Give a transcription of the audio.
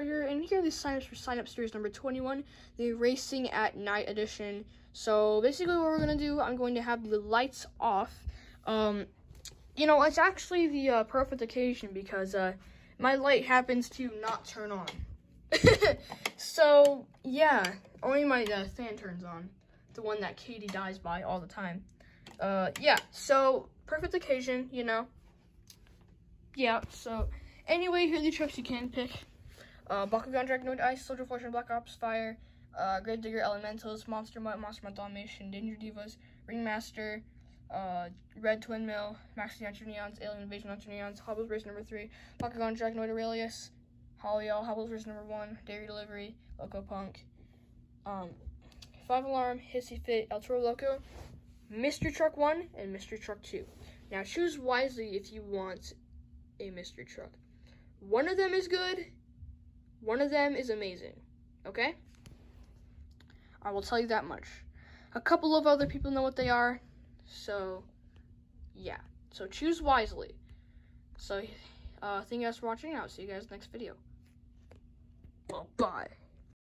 signups for sign up series number 21, the Racing at Night edition. So basically, what we're gonna do, I'm going to have the lights off. Um, you know, it's actually the uh, perfect occasion because uh, my light happens to not turn on. so yeah, only my uh, fan turns on, the one that Katie dies by all the time. Uh, yeah, so perfect occasion, you know. Yeah, so anyway, here are the trucks you can pick. Uh, Bakugan Dragonoid Ice, Soldier Fortune, Black Ops Fire, uh, Grave Digger Elementals, Monster Mutt, Monster Mutt Danger Divas, Ringmaster, uh, Red Twin Mill, Max Nitro Neons, Alien Invasion Nitro Neons, Hobbles Race number 3, Bakugan Dragonoid Aurelus, Holiol, Hobbles Race number 1, Dairy Delivery, Loco Punk, um, Five Alarm, Hissy Fit, El Toro Loco, Mystery Truck 1, and Mystery Truck 2. Now choose wisely if you want a mystery truck. One of them is good, one of them is amazing. Okay? I will tell you that much. A couple of other people know what they are, so yeah. So choose wisely. So uh, thank you guys for watching. I'll see you guys next video. Well, bye.